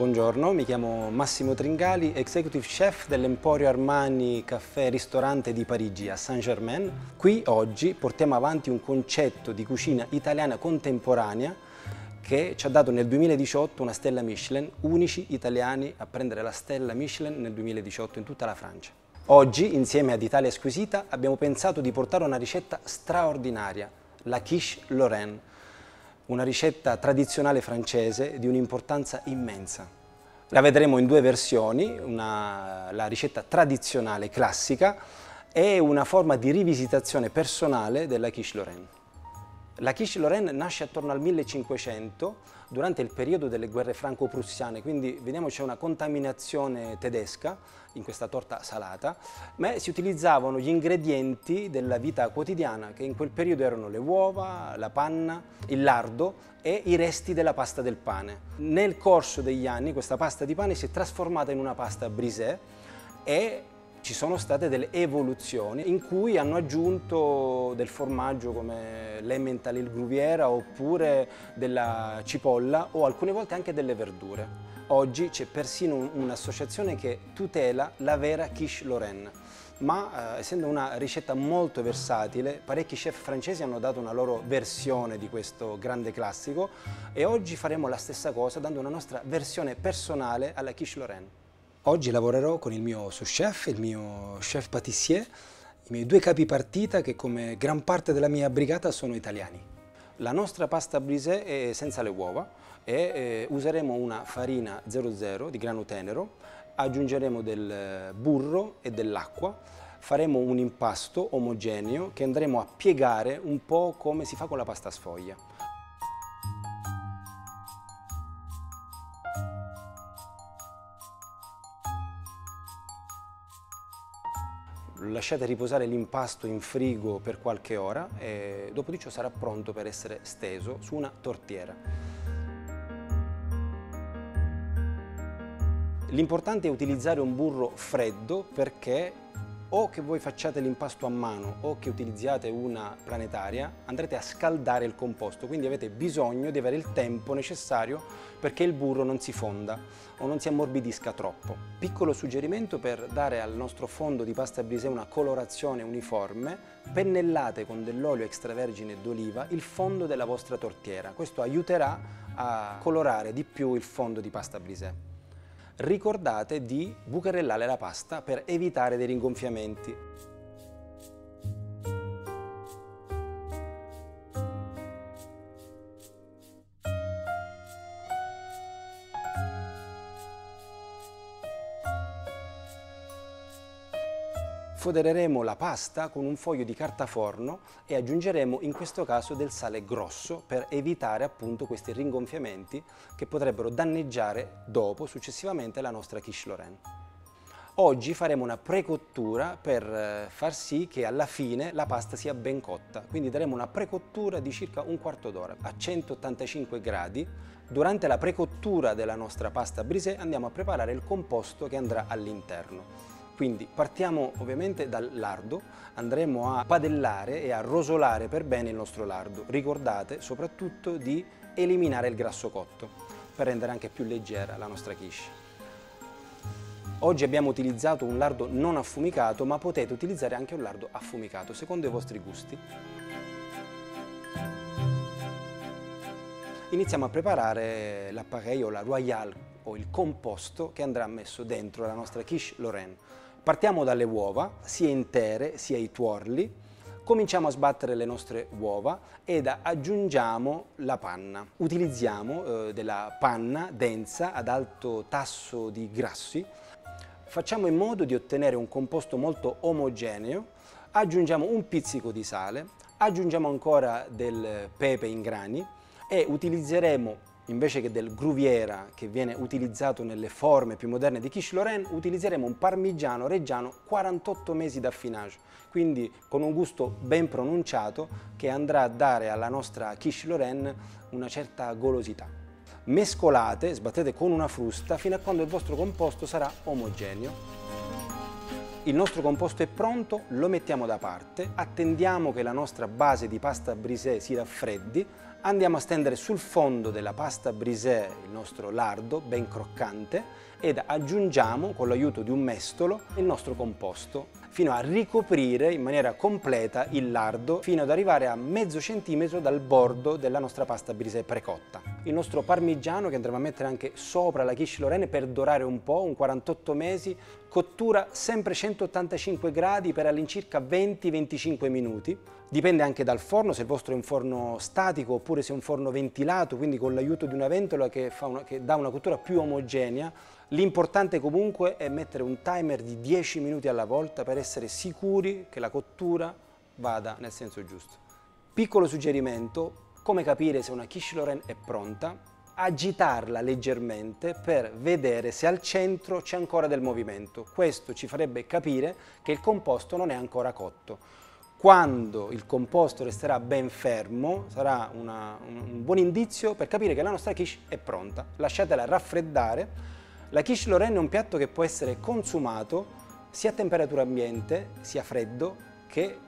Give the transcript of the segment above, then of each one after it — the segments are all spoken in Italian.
Buongiorno, mi chiamo Massimo Tringali, Executive Chef dell'Emporio Armani Caffè Ristorante di Parigi a Saint-Germain. Qui oggi portiamo avanti un concetto di cucina italiana contemporanea che ci ha dato nel 2018 una stella Michelin, unici italiani a prendere la stella Michelin nel 2018 in tutta la Francia. Oggi, insieme ad Italia Squisita, abbiamo pensato di portare una ricetta straordinaria, la quiche Lorraine, una ricetta tradizionale francese di un'importanza immensa. La vedremo in due versioni, una, la ricetta tradizionale classica e una forma di rivisitazione personale della quiche Lorraine. La quiche Lorraine nasce attorno al 1500 durante il periodo delle guerre franco-prussiane, quindi vediamo c'è una contaminazione tedesca in questa torta salata, ma si utilizzavano gli ingredienti della vita quotidiana che in quel periodo erano le uova, la panna, il lardo e i resti della pasta del pane. Nel corso degli anni questa pasta di pane si è trasformata in una pasta brisée e ci sono state delle evoluzioni in cui hanno aggiunto del formaggio come l'emmental, il gruviera oppure della cipolla o alcune volte anche delle verdure. Oggi c'è persino un'associazione che tutela la vera quiche Lorraine ma eh, essendo una ricetta molto versatile, parecchi chef francesi hanno dato una loro versione di questo grande classico e oggi faremo la stessa cosa dando una nostra versione personale alla quiche Lorraine. Oggi lavorerò con il mio sous chef, il mio chef patissier, i miei due capi partita che come gran parte della mia brigata sono italiani. La nostra pasta brisée è senza le uova e eh, useremo una farina 00 di grano tenero, aggiungeremo del burro e dell'acqua, faremo un impasto omogeneo che andremo a piegare un po' come si fa con la pasta sfoglia. Lasciate riposare l'impasto in frigo per qualche ora e dopo di ciò sarà pronto per essere steso su una tortiera. L'importante è utilizzare un burro freddo perché o che voi facciate l'impasto a mano o che utilizziate una planetaria, andrete a scaldare il composto, quindi avete bisogno di avere il tempo necessario perché il burro non si fonda o non si ammorbidisca troppo. Piccolo suggerimento per dare al nostro fondo di pasta brisée una colorazione uniforme, pennellate con dell'olio extravergine d'oliva il fondo della vostra tortiera. Questo aiuterà a colorare di più il fondo di pasta brisée ricordate di bucherellare la pasta per evitare dei ringonfiamenti. Fodereremo la pasta con un foglio di carta forno e aggiungeremo in questo caso del sale grosso per evitare appunto questi ringonfiamenti che potrebbero danneggiare dopo, successivamente, la nostra quiche Lorraine. Oggi faremo una precottura per eh, far sì che alla fine la pasta sia ben cotta, quindi daremo una precottura di circa un quarto d'ora a 185 gradi. Durante la precottura della nostra pasta brisée andiamo a preparare il composto che andrà all'interno. Quindi partiamo ovviamente dal lardo, andremo a padellare e a rosolare per bene il nostro lardo. Ricordate soprattutto di eliminare il grasso cotto per rendere anche più leggera la nostra quiche. Oggi abbiamo utilizzato un lardo non affumicato, ma potete utilizzare anche un lardo affumicato, secondo i vostri gusti. Iniziamo a preparare l'appareil o la royale o il composto che andrà messo dentro la nostra quiche Lorraine. Partiamo dalle uova, sia intere sia i tuorli, cominciamo a sbattere le nostre uova ed aggiungiamo la panna. Utilizziamo eh, della panna densa ad alto tasso di grassi, facciamo in modo di ottenere un composto molto omogeneo, aggiungiamo un pizzico di sale, aggiungiamo ancora del pepe in grani e utilizzeremo invece che del gruviera che viene utilizzato nelle forme più moderne di quiche Lorraine, utilizzeremo un parmigiano reggiano 48 mesi d'affinage, quindi con un gusto ben pronunciato che andrà a dare alla nostra quiche Lorraine una certa golosità. Mescolate, sbattete con una frusta fino a quando il vostro composto sarà omogeneo. Il nostro composto è pronto, lo mettiamo da parte, attendiamo che la nostra base di pasta brisée si raffreddi, Andiamo a stendere sul fondo della pasta brisée il nostro lardo ben croccante ed aggiungiamo con l'aiuto di un mestolo il nostro composto fino a ricoprire in maniera completa il lardo fino ad arrivare a mezzo centimetro dal bordo della nostra pasta brisée precotta. Il nostro parmigiano che andremo a mettere anche sopra la quiche lorraine per dorare un po', un 48 mesi, cottura sempre 185 gradi per all'incirca 20-25 minuti. Dipende anche dal forno, se il vostro è un forno statico oppure se è un forno ventilato, quindi con l'aiuto di una ventola che, una, che dà una cottura più omogenea. L'importante comunque è mettere un timer di 10 minuti alla volta per essere sicuri che la cottura vada nel senso giusto. Piccolo suggerimento, come capire se una quiche Lorraine è pronta? Agitarla leggermente per vedere se al centro c'è ancora del movimento. Questo ci farebbe capire che il composto non è ancora cotto. Quando il composto resterà ben fermo sarà una, un buon indizio per capire che la nostra quiche è pronta. Lasciatela raffreddare la quiche Lorraine è un piatto che può essere consumato sia a temperatura ambiente, sia freddo, che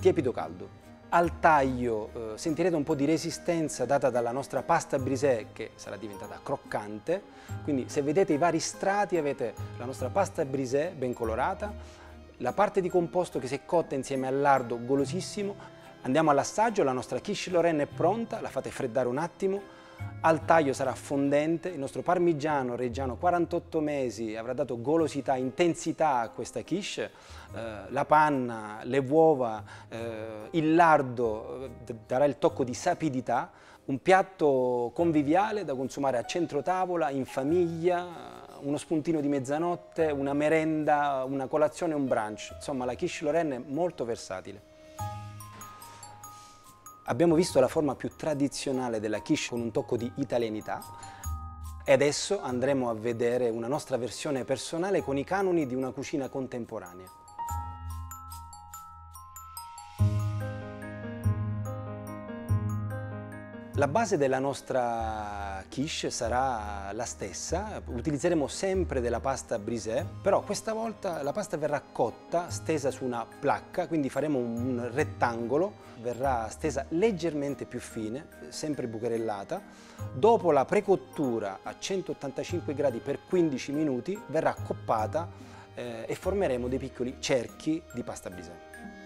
tiepido caldo. Al taglio eh, sentirete un po' di resistenza data dalla nostra pasta brisée che sarà diventata croccante, quindi se vedete i vari strati avete la nostra pasta brisée ben colorata, la parte di composto che si è cotta insieme al lardo golosissimo, andiamo all'assaggio, la nostra quiche Lorraine è pronta, la fate freddare un attimo, al taglio sarà fondente, il nostro parmigiano reggiano 48 mesi avrà dato golosità, intensità a questa quiche, eh, la panna, le uova, eh, il lardo eh, darà il tocco di sapidità, un piatto conviviale da consumare a centro tavola, in famiglia, uno spuntino di mezzanotte, una merenda, una colazione, un brunch. Insomma la quiche Lorraine è molto versatile. Abbiamo visto la forma più tradizionale della quiche con un tocco di italianità e adesso andremo a vedere una nostra versione personale con i canoni di una cucina contemporanea. La base della nostra quiche sarà la stessa, utilizzeremo sempre della pasta brisée, però questa volta la pasta verrà cotta, stesa su una placca, quindi faremo un rettangolo, verrà stesa leggermente più fine, sempre bucherellata. Dopo la precottura a 185 gradi per 15 minuti verrà coppata eh, e formeremo dei piccoli cerchi di pasta brisée.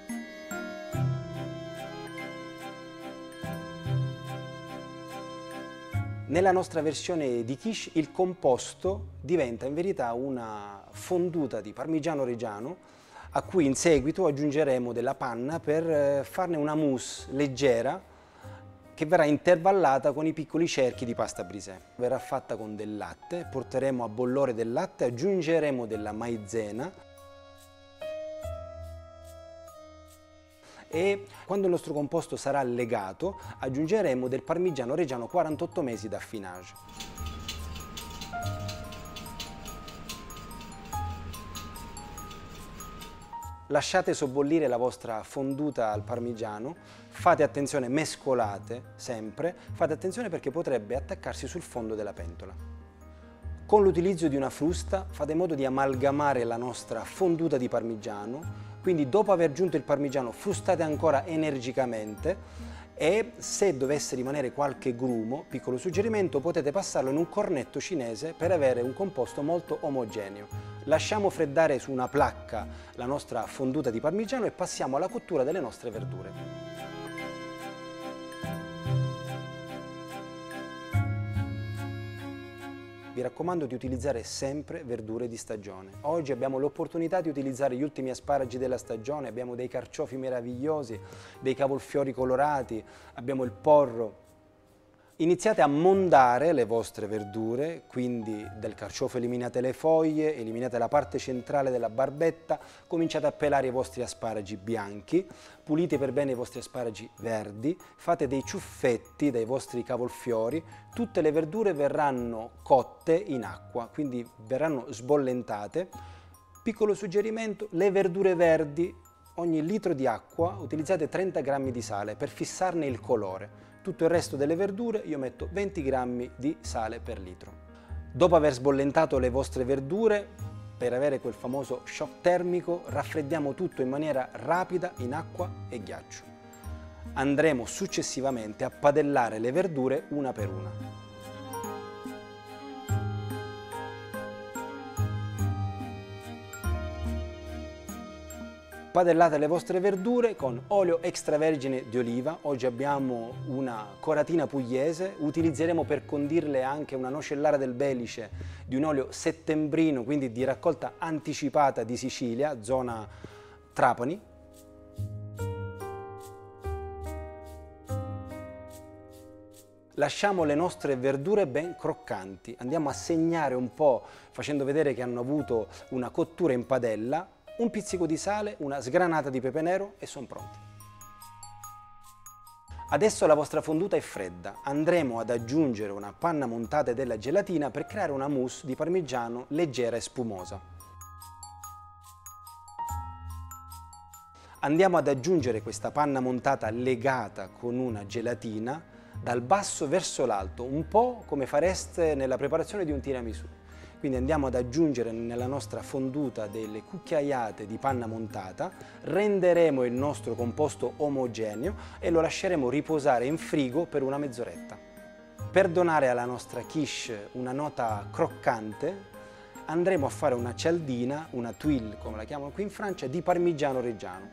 Nella nostra versione di quiche il composto diventa in verità una fonduta di parmigiano reggiano a cui in seguito aggiungeremo della panna per eh, farne una mousse leggera che verrà intervallata con i piccoli cerchi di pasta brisée. Verrà fatta con del latte, porteremo a bollore del latte, aggiungeremo della maizena e quando il nostro composto sarà legato aggiungeremo del parmigiano reggiano 48 mesi d'affinage. Lasciate sobbollire la vostra fonduta al parmigiano, fate attenzione, mescolate sempre, fate attenzione perché potrebbe attaccarsi sul fondo della pentola. Con l'utilizzo di una frusta fate modo di amalgamare la nostra fonduta di parmigiano quindi dopo aver aggiunto il parmigiano frustate ancora energicamente e se dovesse rimanere qualche grumo, piccolo suggerimento, potete passarlo in un cornetto cinese per avere un composto molto omogeneo. Lasciamo freddare su una placca la nostra fonduta di parmigiano e passiamo alla cottura delle nostre verdure. Vi raccomando di utilizzare sempre verdure di stagione. Oggi abbiamo l'opportunità di utilizzare gli ultimi asparagi della stagione, abbiamo dei carciofi meravigliosi, dei cavolfiori colorati, abbiamo il porro, Iniziate a mondare le vostre verdure, quindi del carciofo eliminate le foglie, eliminate la parte centrale della barbetta, cominciate a pelare i vostri asparagi bianchi, pulite per bene i vostri asparagi verdi, fate dei ciuffetti dai vostri cavolfiori, tutte le verdure verranno cotte in acqua, quindi verranno sbollentate. Piccolo suggerimento, le verdure verdi, ogni litro di acqua utilizzate 30 g di sale per fissarne il colore tutto il resto delle verdure io metto 20 g di sale per litro. Dopo aver sbollentato le vostre verdure, per avere quel famoso shock termico, raffreddiamo tutto in maniera rapida in acqua e ghiaccio. Andremo successivamente a padellare le verdure una per una. Padellate le vostre verdure con olio extravergine di oliva. Oggi abbiamo una coratina pugliese. Utilizzeremo per condirle anche una nocellara del Belice di un olio settembrino, quindi di raccolta anticipata di Sicilia, zona Trapani. lasciamo le nostre verdure ben croccanti, andiamo a segnare un po' facendo vedere che hanno avuto una cottura in padella un pizzico di sale, una sgranata di pepe nero e sono pronti. Adesso la vostra fonduta è fredda, andremo ad aggiungere una panna montata della gelatina per creare una mousse di parmigiano leggera e spumosa. Andiamo ad aggiungere questa panna montata legata con una gelatina dal basso verso l'alto, un po' come fareste nella preparazione di un tiramisù. Quindi andiamo ad aggiungere nella nostra fonduta delle cucchiaiate di panna montata, renderemo il nostro composto omogeneo e lo lasceremo riposare in frigo per una mezz'oretta. Per donare alla nostra quiche una nota croccante, andremo a fare una cialdina, una tuile come la chiamano qui in Francia, di parmigiano reggiano.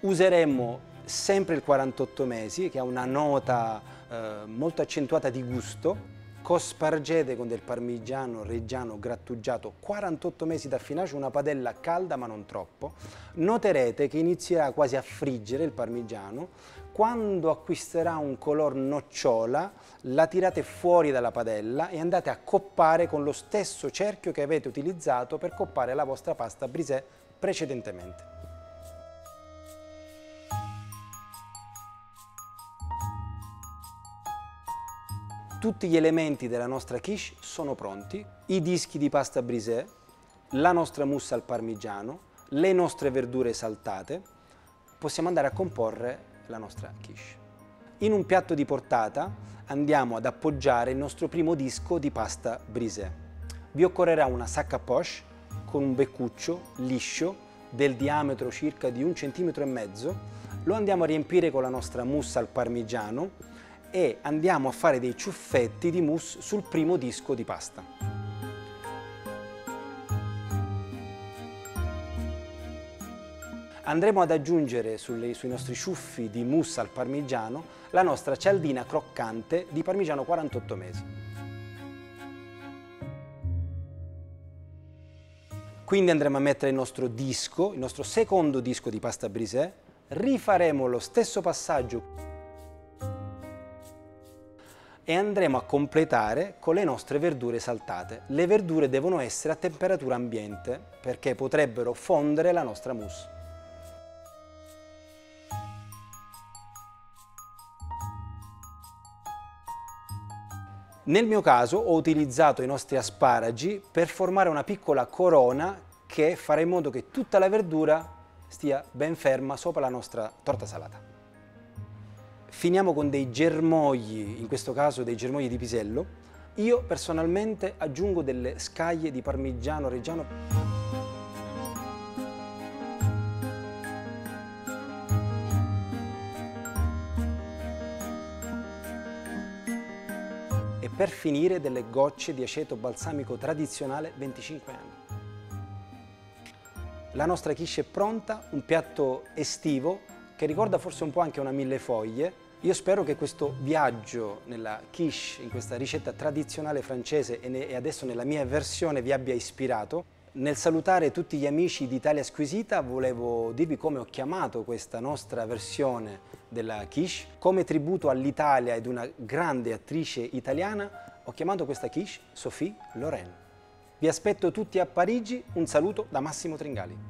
Useremo sempre il 48 mesi che ha una nota eh, molto accentuata di gusto cospargete con del parmigiano reggiano grattugiato 48 mesi da finaccio, una padella calda ma non troppo. Noterete che inizierà quasi a friggere il parmigiano. Quando acquisterà un color nocciola, la tirate fuori dalla padella e andate a coppare con lo stesso cerchio che avete utilizzato per coppare la vostra pasta brisée precedentemente. Tutti gli elementi della nostra quiche sono pronti, i dischi di pasta brisée, la nostra mousse al parmigiano, le nostre verdure saltate, possiamo andare a comporre la nostra quiche. In un piatto di portata andiamo ad appoggiare il nostro primo disco di pasta brisée. Vi occorrerà una sacca poche con un beccuccio liscio del diametro circa di un centimetro e mezzo. Lo andiamo a riempire con la nostra mousse al parmigiano e andiamo a fare dei ciuffetti di mousse sul primo disco di pasta. Andremo ad aggiungere sulle, sui nostri ciuffi di mousse al parmigiano la nostra cialdina croccante di parmigiano 48 mesi. Quindi andremo a mettere il nostro disco, il nostro secondo disco di pasta brisée, rifaremo lo stesso passaggio e andremo a completare con le nostre verdure saltate. Le verdure devono essere a temperatura ambiente perché potrebbero fondere la nostra mousse. Nel mio caso ho utilizzato i nostri asparagi per formare una piccola corona che farà in modo che tutta la verdura stia ben ferma sopra la nostra torta salata. Finiamo con dei germogli, in questo caso dei germogli di pisello. Io personalmente aggiungo delle scaglie di parmigiano reggiano. E per finire delle gocce di aceto balsamico tradizionale 25 anni. La nostra quiche è pronta, un piatto estivo che ricorda forse un po' anche una millefoglie, io spero che questo viaggio nella quiche, in questa ricetta tradizionale francese e, adesso nella mia versione vi abbia ispirato. Nel salutare tutti gli amici di Italia Squisita volevo dirvi come ho chiamato questa nostra versione della quiche. Come tributo all'Italia ed una grande attrice italiana ho chiamato questa quiche Sophie Lorraine. Vi aspetto tutti a Parigi, un saluto da Massimo Tringali.